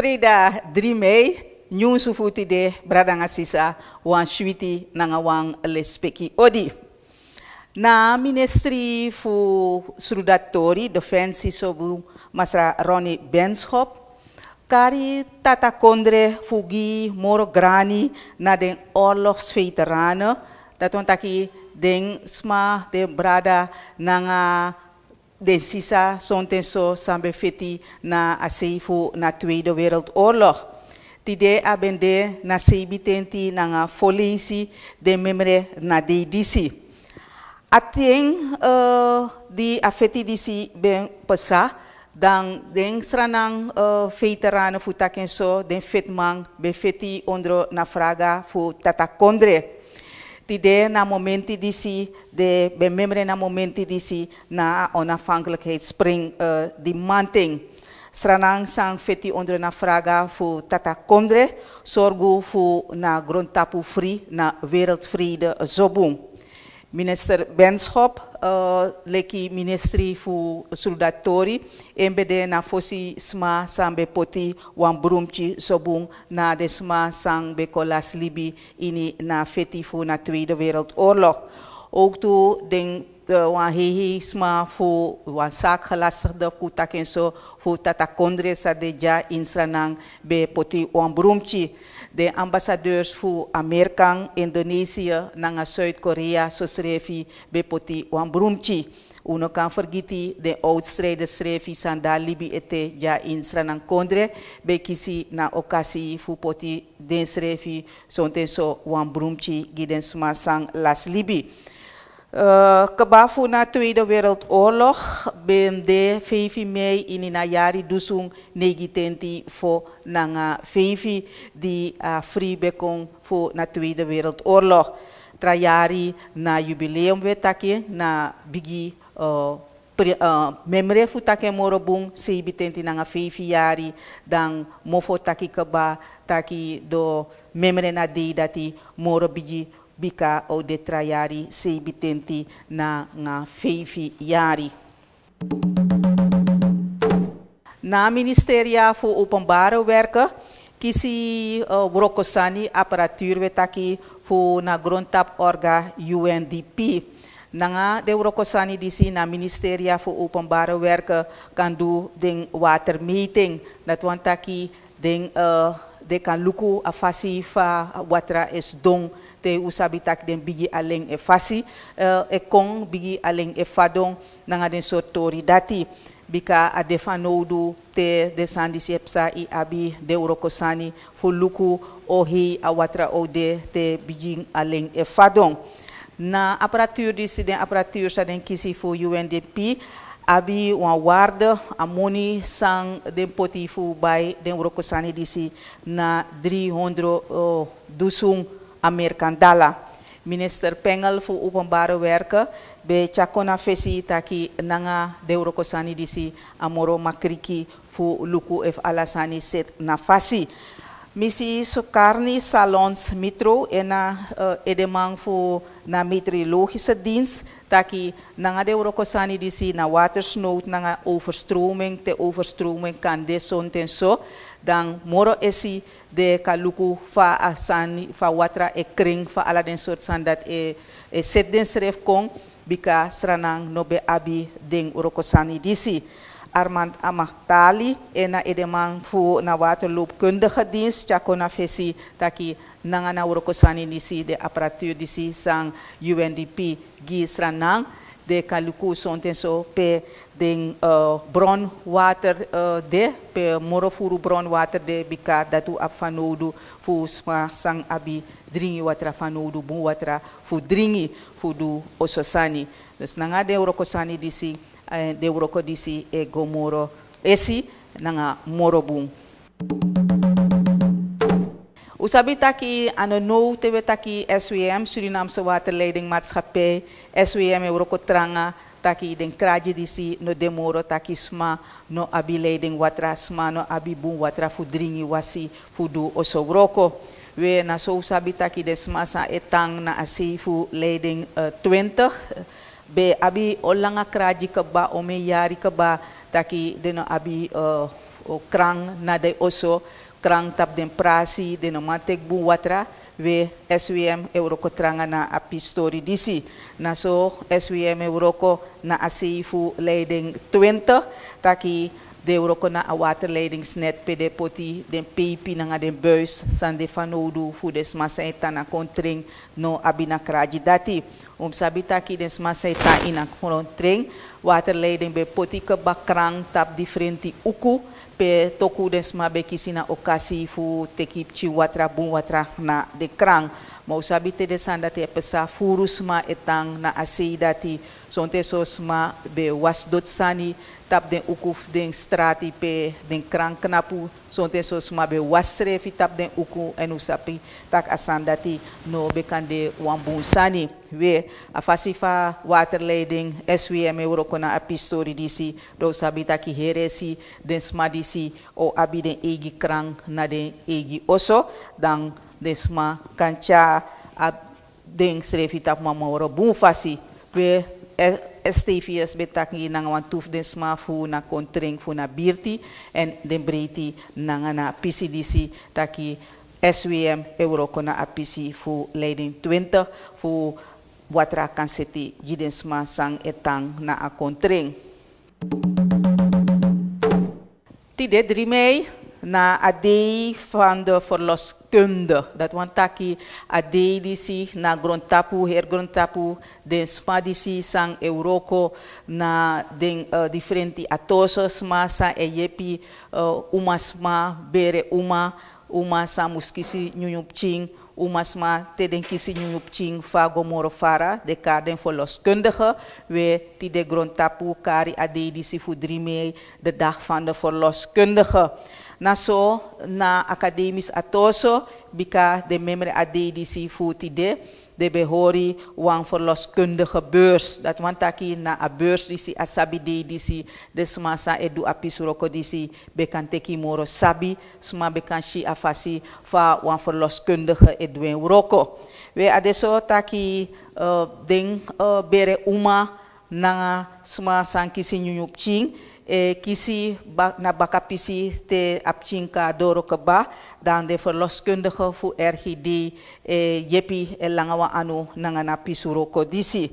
Frida 3 Mei, nyun sufuti de bradanga sisa wan shwiti nanga wan lespeki odi. Na ministry fu srudatori defensi sobu masra Ronnie Benschop, kari tata kondre fugi moro grani na den oorlogsveteranen, dat want taki den sma de brada nanga de sisa sonten so sambe feti na aseifu na Tweede Wereldoorlog. Tide abende na seibitenti nanga folisi de memre na de disi. Atien uh, di afeti disi ben pesa dan den sranang uh, veteranen fu taken so den fitman be feti ondro na fraga fu tata tide na momenti disi de be memre na momenti disi na onafhankelijkheidsspring uh, die manting. Sranang sang feti onder na fraga fu tata kondre, sorgu fu na grondtapu free na wereldvrede zobung. Minister Benschop, uh, leki ministry fu soldatori, embede na fosi sma sambe poti wan brumchi sobung na de sma sang be kolas libi ini na feti fu na Tweede Wereldoorlog. Ook toe uh, wan hehi sma fu wan zaak gelastigde kutak en zo fu tata kondre sa de ja insranang be poti wan brumchi de ambassadeurs voor Amerika, Indonesië, nanga Zuid-Korea, so schreef bij poti wan brumchi. Uno kan vergeten de oudstrijders schreef sanda libi ete ja in Sranang Kondre, bij kisi na okasi fu poti den schreef sonten so wan brumchi giden suma sang las libi. Uh, kebafu na Tweede Wereldoorlog, BMD 5 mei in na jari dusung negitenti fo nanga 5 di uh, free bekong fo na Tweede Wereldoorlog. Trajari na jubileum wetaki na bigi pre, uh, memre fu take morobung sebitenti nanga 5 jari dan mofo taki keba taki do memre na di dati moro bigi bika o de trajari sebitenti na nga feifi jari. Na ministeria voor openbare werken kisi uh, brokosani apparatuur wetaki voor na grondtap orga UNDP. Nanga de brokosani disi na ministeria voor openbare werken kan do den watermeting. Dat want taki den uh, de kan luku afasi fa watra is dong te usabi tak den bigi aleng e fasi uh, e kong bigi aleng e fadong nanga den sotori dati. Bika a defanodu te de sandi sepsa i abi de urokosani fu luku o hi a watra o de te bigi aleng e fadong. Na apparatuur disi den apparatuur sa den kisi fu UNDP abi waarde amoni sang den poti fu bai den urokosani disi na 300 uh, dusung Amerikandala. Minister Pengel voor Openbare Werken bij Chakona Fesi taki nanga de Eurokosani disi amoro makriki voor luku ef alasani set na fasi. Misi Sokarni Salons Mitro ena uh, edemang voor na meteorologische dienst taki nanga de Eurokosani disi na watersnood nanga overstroming te overstroming kan de sonten so dan moro esi de kaluku fa asani fa watra e kring fa ala den soort san dat e, e set den schreef kong bika sranang no be abi den urokosani disi. Armand Amahtali ena edeman fu na waterloopkundige dienst chakona fesi taki nanga na urokosani disi de apparatuur disi sang UNDP gi sranang de kaluku sonten so pe den uh, bronwater uh, de pe morofuru bronwater de bika datu ap fanodu fu sma sang abi dringi watra fanodu bu watra fu dringi fu du ososani dus nanga de urokosani disi uh, de uroko disi e gomoro esi nanga morobung Usabi taki ano no tewe taki SWM Surinaamse Waterleiding Maatschappij SWM Euroko Tranga taki den kraji disi no demoro taki sma no abi leiding watra sma no abi bun watra fu dringi wasi fudu osogroko we na so sabi taki de sma sa etang na asi fu leiding uh, 20 be abi olanga kraji ka ba o me yari ka ba taki de no abi uh, krang na de oso krang tap den prasi de no matek bu watra we SWM Euroko tranga na apistori disi. Na so SWM Euroko na asifu leiding 20 taki de Euroko na a waterleidingsnet pede poti den pipi na den buis san de fanodu fu des masaita na kontring no abina kraji dati. Um sabi taki des masaita ina kontring waterleiding be poti ke bakrang tap diferenti uku pe toku des mabe kisina okasi fu tekip chi watra bun watra na de krang. Mau sabi te pesa furus ma etang na asei dati. Sonte ma be was dot sani tap den ukuf den strati pe den krang knapu sonte sos ma be wasre den uku en usapi tak asan dati no be kande wambun sani. We afasi fa waterleiding SWM Euroko na apistori disi do sabi taki heresi den sma disi o abi den egi krang na den egi oso dan desma kancha a den srefi tap mama bun fasi. Pe STVS betaki nang wan tuf fu na kontring fu na birti en den breiti nang na PCDC taki SWM Euroko na apisi fu leiding 20 fu watra kan seti jidensma sang etang na a kontring. Tide 3 mei na a day van de verloskunde. Dat want taki a day disi na grondtapu, her grondtapu, den spa disi sang Euroko na den uh, differenti atosos ma sa e yepi uh, umasma bere uma, uma sa muskisi nyunyup ching, umasma te den kisi nyunyup ching fago moro fara, de kaden verloskundige, we ti de grondtapu kari a day disi fu drie mei, de dag van de verloskundige na so na academisch atoso bika de memre ADDC futide de behori wang verloskundige beurs. Dat want taki na a beurs disi asabi DDC de smasa edu apisuroko disi bekan teki moro sabi sma bekan shi afasi fa wang verloskundige edwen roko. We adesso taki uh, ding uh, bere uma na sma sanki sinyunyup ching kisi ba, na bakapisi te apchinka doro keba dan de verloskundige fu RGD e yepi e langawa anu nangana pisuro kodisi.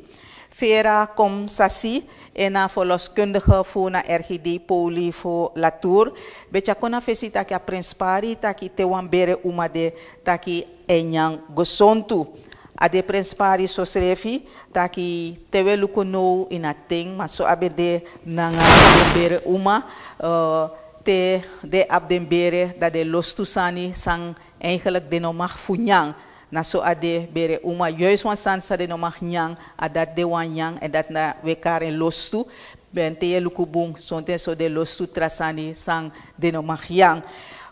Vera kom sasi ena verloskundige fu na RGD poli fu latour. Becha kona fesi taki a prinspari taki te wambere umade taki enyang gosontu. Ade prinspari so srefi taki tewe luko no ina ting maso abede nanga bere uma uh, te de abden bere dat de los sani sang eigenlijk de no mag funyang. Na so ade bere uma juist wan san sa de no mag nyang adat de wan nyang en dat na we karen los tu ben te luko bung sonte so de los tu trasani sang de no mag yang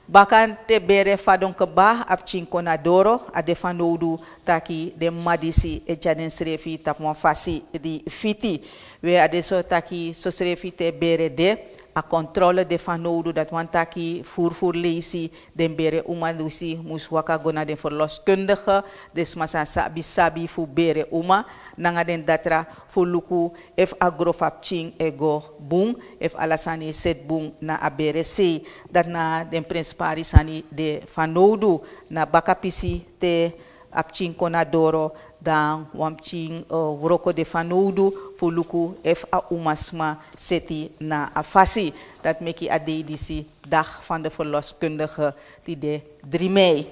Bakan te bere fadon ke bah ap cinkona doro ade fanoudu taki de madisi e jaden srefi tap mo fasi di fiti. We ade so taki so srefi te bere de a controle de fanoudu dat wan taki leisi den bere uma lusi mus waka gona den verloskundige des masa sabi sabi fu bere uma. Nanga den datra luku ef agrofap ching ego bung ef alasani set bung na abere se dat na den principari sani de fanoudu na bakapisi te apching konadoro dan wamching uh, wroko de fanoudu fu luku ef a umasma seti na afasi dat meki a dag van de verloskundige die de 3 mei.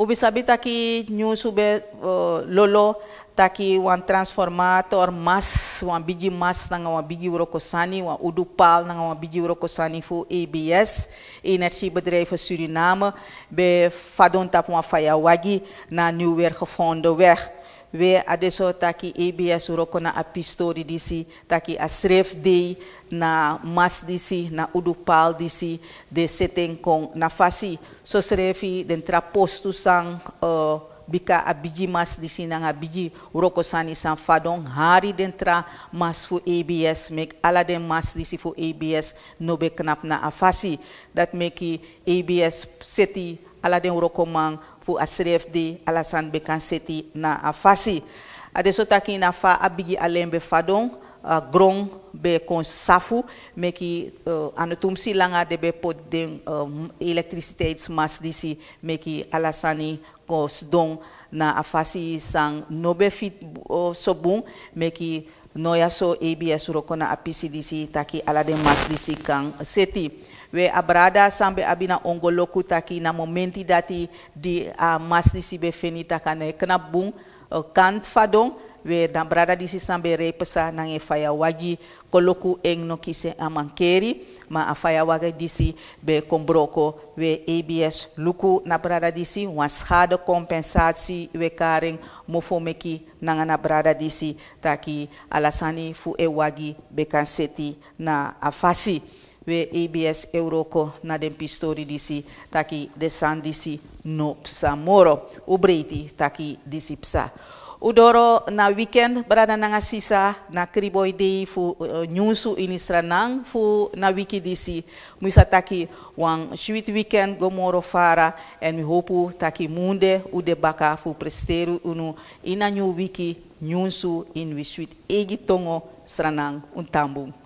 Ubi sabi taki nyusu be uh, lolo taki wan transformator mas wan biji mas nanga wan biji urokosani wan udupal nanga wan biji urokosani fu ABS energiebedrijven Suriname. Be fadon tap wan faya wagi na nu weer gevonden weg we adesso taki ABS uroko na apistori disi taki asref dei na mas disi na udupal disi de seteng kong na fasi. So srefi den trapostu sang uh, bika abiji mas disi na nga biji uroko sani san fadong hari den tra mas fu ABS mek ala den mas disi fu ABS no be knap na afasi. Dat meki ABS seti ala den fu asref de alasan bekan seti na afasi. Ade so taki na fa abigi alembe fadong uh, grong be kon safu meki uh, silanga de be pot den um, elektriciteitsmas disi meki alasani kos don na afasi sang nobe fit uh, sobung meki noya so ABS rokona apisi disi taki ala de mas disi kang seti we abrada sambe abina ongoloku taki na momenti dati di uh, mas disi be fenita kane kena bung uh, kant fadong we dan brada disi sambe re pesa nang e faya waji koloku eng no kise amankeri ma a waga disi be kombroko we ABS luku na brada disi wan schade we karing mofomeki nanga na brada disi taki alasani fu e wagi be kan seti na afasi we ABS Euroko na den pistori disi taki de san disi no psa moro. Ubreiti taki disi psa. Udoro na weekend berada nanga sisa na kriboy day fu uh, nyusu ini fu na wiki disi. Muisa taki wang sweet weekend gomoro fara en we hopu taki munde ude baka fu presteru unu. Ina new wiki nyusu in we sweet egi tongo stranang untambung